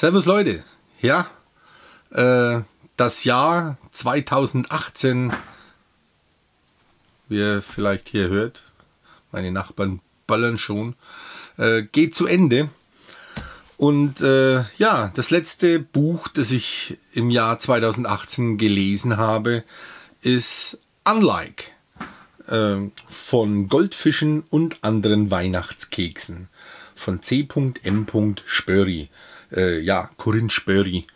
Servus Leute, ja, äh, das Jahr 2018, wie ihr vielleicht hier hört, meine Nachbarn ballern schon, äh, geht zu Ende. Und äh, ja, das letzte Buch, das ich im Jahr 2018 gelesen habe, ist Unlike äh, von Goldfischen und anderen Weihnachtskeksen von C.M. Spöri. Äh, ja, Corinne Spöri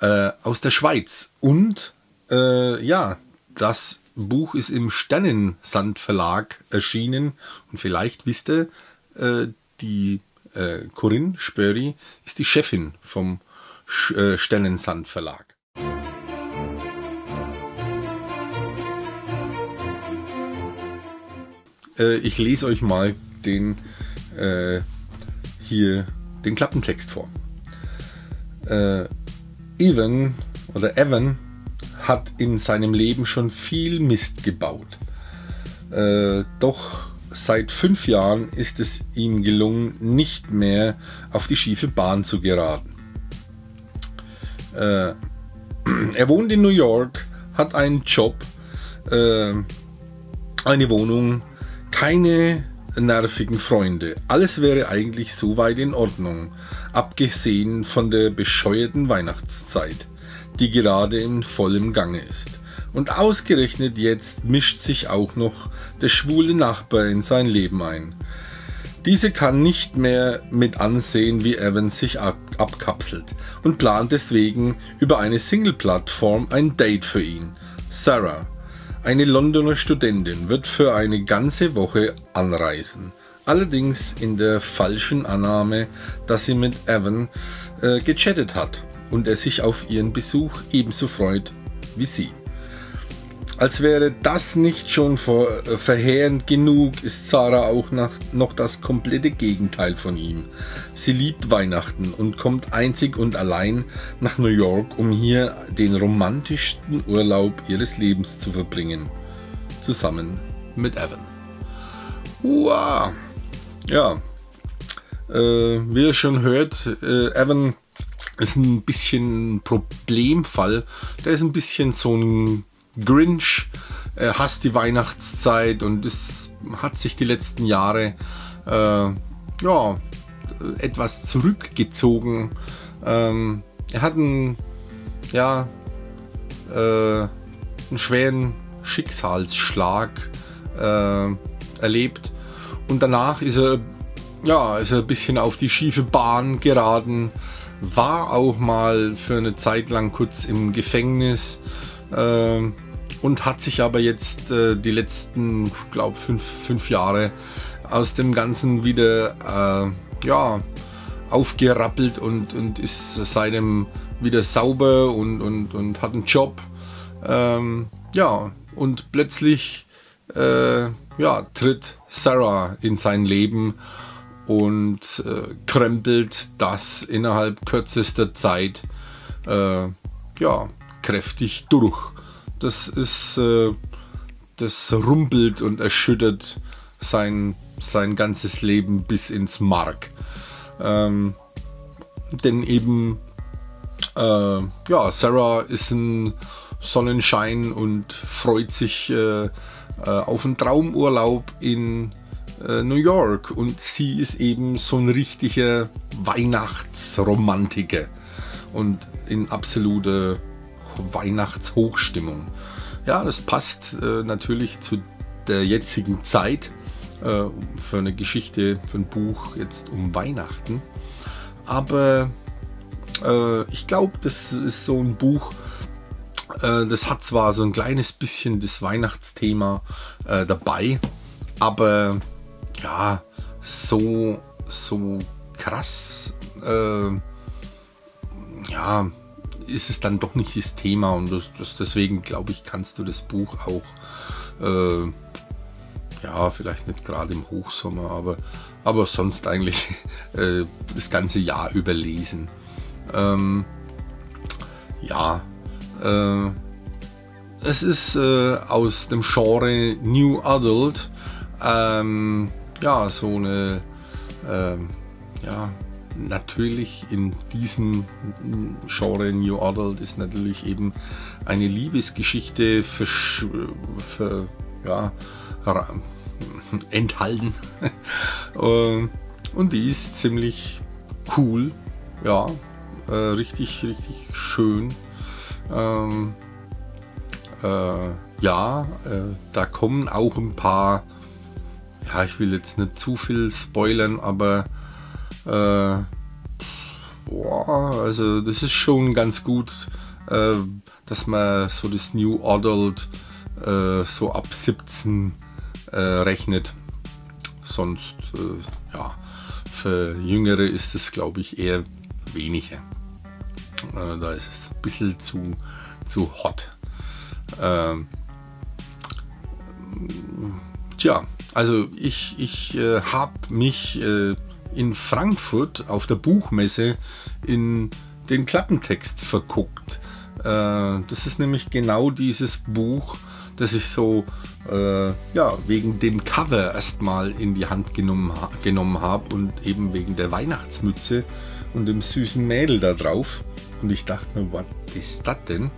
äh, aus der Schweiz. Und äh, ja, das Buch ist im Sternensand Verlag erschienen. Und vielleicht wisst ihr, äh, die äh, Corinne Spöri ist die Chefin vom äh, Sternensand Verlag. Ich lese euch mal den äh, hier den Klappentext vor. Äh, Evan oder Evan hat in seinem Leben schon viel Mist gebaut. Äh, doch seit fünf Jahren ist es ihm gelungen, nicht mehr auf die schiefe Bahn zu geraten. Äh, er wohnt in New York, hat einen Job, äh, eine Wohnung, keine nervigen Freunde. Alles wäre eigentlich soweit in Ordnung, abgesehen von der bescheuerten Weihnachtszeit, die gerade in vollem Gange ist. Und ausgerechnet jetzt mischt sich auch noch der schwule Nachbar in sein Leben ein. Diese kann nicht mehr mit ansehen, wie Evan sich ab abkapselt und plant deswegen über eine Single-Plattform ein Date für ihn. Sarah, eine Londoner Studentin, wird für eine ganze Woche anreisen. Allerdings in der falschen Annahme, dass sie mit Evan äh, gechattet hat und er sich auf ihren Besuch ebenso freut wie sie. Als wäre das nicht schon äh, verheerend genug, ist Sarah auch noch das komplette Gegenteil von ihm. Sie liebt Weihnachten und kommt einzig und allein nach New York, um hier den romantischsten Urlaub ihres Lebens zu verbringen. Zusammen mit Evan. Wow. Ja. Äh, wie ihr schon hört, äh, Evan ist ein bisschen ein Problemfall. Der ist ein bisschen so ein Grinch, äh, hasst die Weihnachtszeit und es hat sich die letzten Jahre äh, ja, etwas zurückgezogen. Ähm, er hat einen, ja, äh, einen schweren Schicksalsschlag äh, erlebt und danach ist er, ja, ist er ein bisschen auf die schiefe Bahn geraten, war auch mal für eine Zeit lang kurz im Gefängnis. Äh, und hat sich aber jetzt äh, die letzten, glaube fünf, fünf Jahre aus dem Ganzen wieder äh, ja, aufgerappelt und, und ist seitdem wieder sauber und, und, und hat einen Job. Ähm, ja, und plötzlich äh, ja, tritt Sarah in sein Leben und äh, krempelt das innerhalb kürzester Zeit äh, ja, kräftig durch das ist, äh, das rumpelt und erschüttert sein, sein ganzes Leben bis ins Mark. Ähm, denn eben, äh, ja, Sarah ist ein Sonnenschein und freut sich äh, äh auf einen Traumurlaub in äh, New York und sie ist eben so ein richtiger Weihnachtsromantiker und in absoluter Weihnachtshochstimmung. Ja, das passt äh, natürlich zu der jetzigen Zeit äh, für eine Geschichte, für ein Buch jetzt um Weihnachten. Aber äh, ich glaube, das ist so ein Buch, äh, das hat zwar so ein kleines bisschen das Weihnachtsthema äh, dabei, aber ja, so, so krass, äh, ja, ist es dann doch nicht das Thema und das, das, deswegen glaube ich, kannst du das Buch auch, äh, ja, vielleicht nicht gerade im Hochsommer, aber, aber sonst eigentlich äh, das ganze Jahr überlesen. Ähm, ja, äh, es ist äh, aus dem Genre New Adult, ähm, ja, so eine, ähm, ja, natürlich in diesem Genre New Adult ist natürlich eben eine Liebesgeschichte für, für ja, enthalten. Äh, und die ist ziemlich cool. Ja, äh, richtig, richtig schön. Ähm, äh, ja, äh, da kommen auch ein paar, ja, ich will jetzt nicht zu viel spoilern, aber äh, boah, also das ist schon ganz gut, äh, dass man so das New Adult äh, so ab 17 äh, rechnet. Sonst, äh, ja, für Jüngere ist es, glaube ich, eher weniger. Äh, da ist es ein bisschen zu, zu hot. Ähm, tja, also ich, ich äh, habe mich äh, in Frankfurt auf der Buchmesse in den Klappentext verguckt. Äh, das ist nämlich genau dieses Buch, das ich so äh, ja, wegen dem Cover erstmal in die Hand genommen, genommen habe und eben wegen der Weihnachtsmütze und dem süßen Mädel da drauf. Und ich dachte mir, was ist das denn?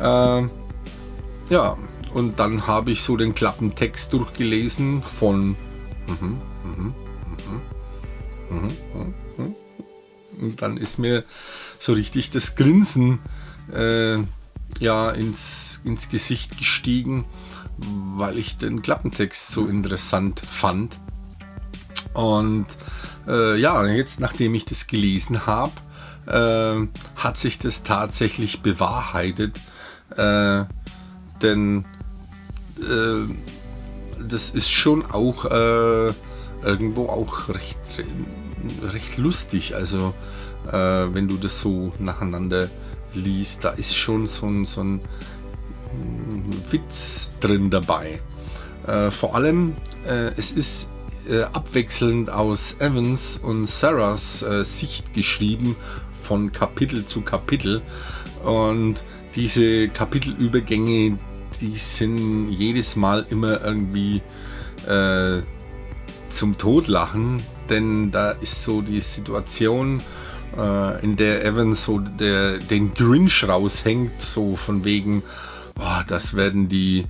Äh, ja, und dann habe ich so den Klappentext durchgelesen von mhm, mhm, mhm, und dann ist mir so richtig das Grinsen äh, ja, ins, ins Gesicht gestiegen, weil ich den Klappentext so interessant fand. Und äh, ja, jetzt nachdem ich das gelesen habe, äh, hat sich das tatsächlich bewahrheitet. Äh, denn äh, das ist schon auch äh, irgendwo auch recht, recht lustig. Also äh, wenn du das so nacheinander liest, da ist schon so ein, so ein Witz drin dabei. Äh, vor allem, äh, es ist äh, abwechselnd aus Evans und Sarahs äh, Sicht geschrieben, von Kapitel zu Kapitel. Und diese Kapitelübergänge, die sind jedes Mal immer irgendwie äh, zum Todlachen, denn da ist so die Situation, äh, in der Evan so der, den Grinch raushängt, so von wegen, oh, das werden die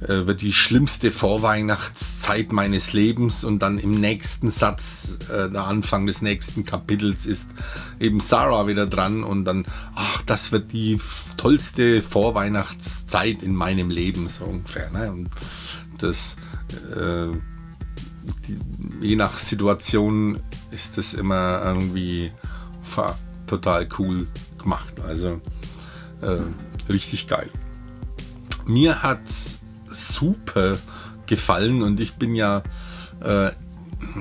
äh, wird die schlimmste Vorweihnachtszeit meines Lebens und dann im nächsten Satz, äh, der Anfang des nächsten Kapitels ist eben Sarah wieder dran und dann, ach, das wird die tollste Vorweihnachtszeit in meinem Leben, so ungefähr. Ne? Und das, äh, je nach Situation ist das immer irgendwie total cool gemacht. Also äh, richtig geil. Mir hat's super gefallen und ich bin ja, äh,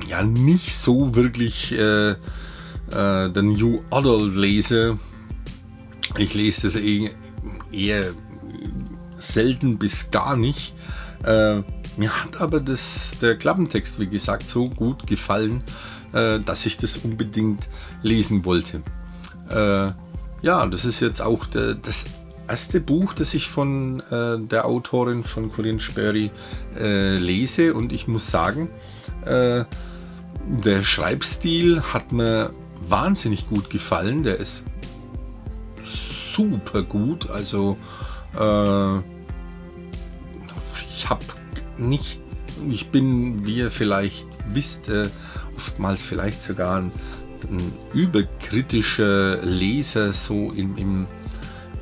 ja nicht so wirklich äh, äh, der New Adult Leser. Ich lese das eh, eher selten bis gar nicht. Mir hat aber das, der Klappentext, wie gesagt, so gut gefallen, äh, dass ich das unbedingt lesen wollte. Äh, ja, das ist jetzt auch der, das erste Buch, das ich von äh, der Autorin von Corinne Sperry äh, lese und ich muss sagen, äh, der Schreibstil hat mir wahnsinnig gut gefallen. Der ist super gut. Also äh, ich habe nicht, ich bin, wie ihr vielleicht wisst, äh, oftmals vielleicht sogar ein, ein überkritischer Leser so im, im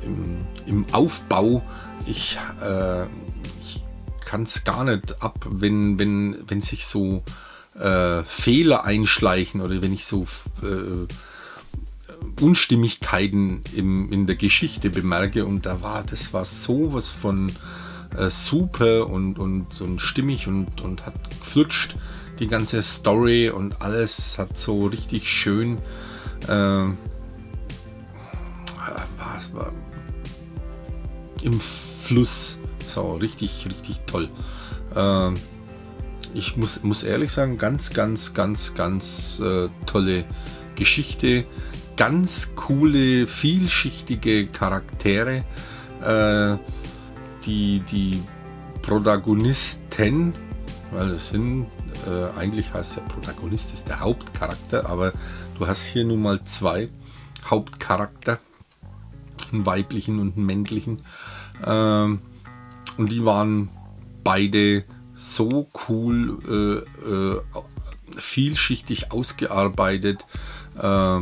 im, im Aufbau. Ich, äh, ich kann es gar nicht ab, wenn, wenn, wenn sich so äh, Fehler einschleichen oder wenn ich so äh, Unstimmigkeiten im, in der Geschichte bemerke. Und da war, das war sowas von äh, super und, und, und stimmig und, und hat geflutscht. Die ganze Story und alles hat so richtig schön äh, war, war, im Fluss. So, richtig, richtig toll. Ähm, ich muss, muss ehrlich sagen, ganz, ganz, ganz, ganz äh, tolle Geschichte. Ganz coole, vielschichtige Charaktere. Äh, die, die Protagonisten, weil es sind, äh, eigentlich heißt der Protagonist ist der Hauptcharakter, aber du hast hier nun mal zwei Hauptcharakter, einen weiblichen und einen männlichen. Ähm, und die waren beide so cool, äh, äh, vielschichtig ausgearbeitet äh,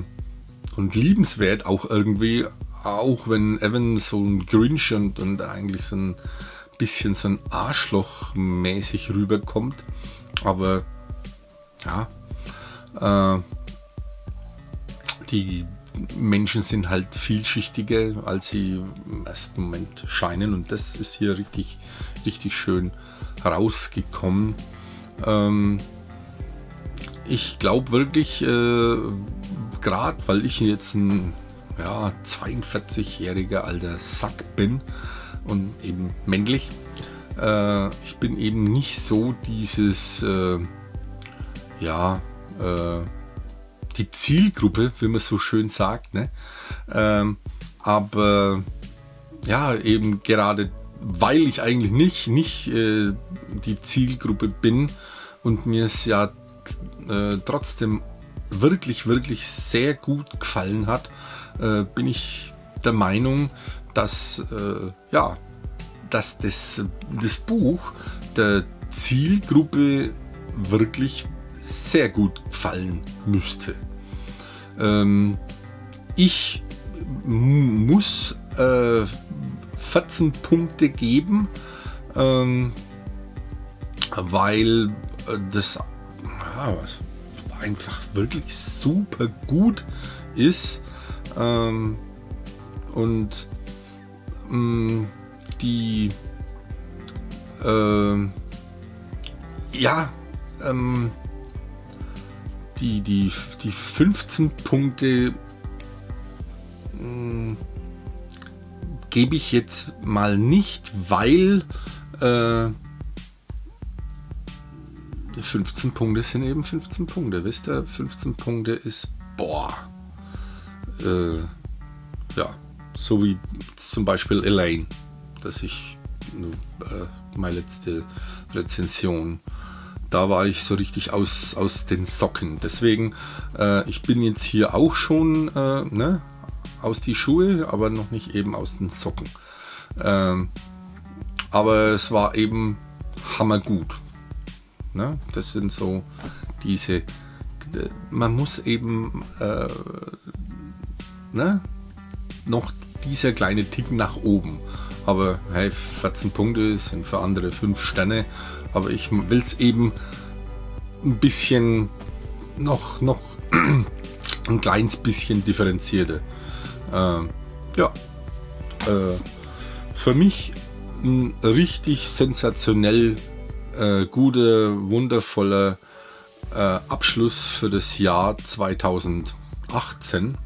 und liebenswert auch irgendwie, auch wenn Evan so ein Grinch und, und eigentlich so ein bisschen so ein Arschloch mäßig rüberkommt. Aber ja, äh, die Menschen sind halt vielschichtiger, als sie im ersten Moment scheinen und das ist hier richtig, richtig schön rausgekommen. Ähm, ich glaube wirklich, äh, gerade weil ich jetzt ein ja, 42-jähriger alter Sack bin und eben männlich, äh, ich bin eben nicht so dieses, äh, ja, äh, die Zielgruppe, wie man so schön sagt. Ne? Ähm, aber ja, eben gerade weil ich eigentlich nicht, nicht äh, die Zielgruppe bin und mir es ja äh, trotzdem wirklich, wirklich sehr gut gefallen hat, äh, bin ich der Meinung, dass, äh, ja, dass das, das Buch der Zielgruppe wirklich sehr gut gefallen müsste. Ähm, ich muss äh, 14 Punkte geben, ähm, weil äh, das ja, einfach wirklich super gut ist ähm, und ähm, die äh, ja ähm, die, die, die 15 Punkte hm, gebe ich jetzt mal nicht, weil äh, 15 Punkte sind eben 15 Punkte. Wisst ihr, 15 Punkte ist boah. Äh, ja, so wie zum Beispiel Elaine, dass ich äh, meine letzte Rezension da war ich so richtig aus, aus den Socken. Deswegen, äh, ich bin jetzt hier auch schon äh, ne, aus die Schuhe, aber noch nicht eben aus den Socken. Ähm, aber es war eben hammergut. Ne? Das sind so diese, man muss eben äh, ne? noch dieser kleine Tick nach oben. Aber hey, 14 Punkte sind für andere 5 Sterne. Aber ich will es eben ein bisschen noch, noch ein kleines bisschen differenzierter. Äh, ja, äh, für mich ein richtig sensationell äh, guter, wundervoller äh, Abschluss für das Jahr 2018.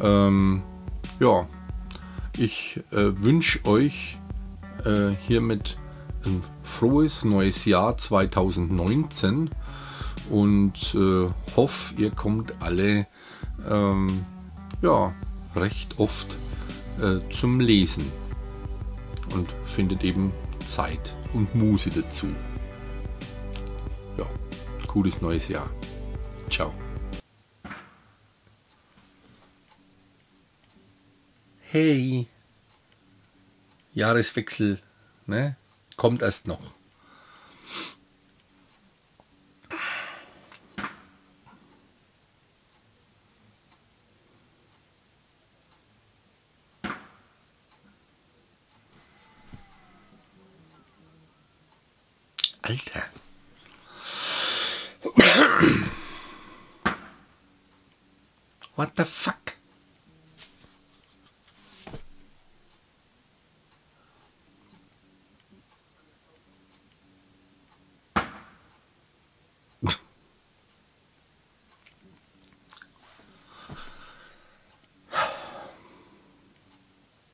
Ähm, ja, ich äh, wünsche euch äh, hiermit ein frohes neues Jahr 2019 und äh, hoffe, ihr kommt alle ähm, ja, recht oft äh, zum Lesen und findet eben Zeit und Muße dazu. Ja, gutes neues Jahr. Ciao. Hey, Jahreswechsel, ne? Kommt erst noch. Alter. What the fuck?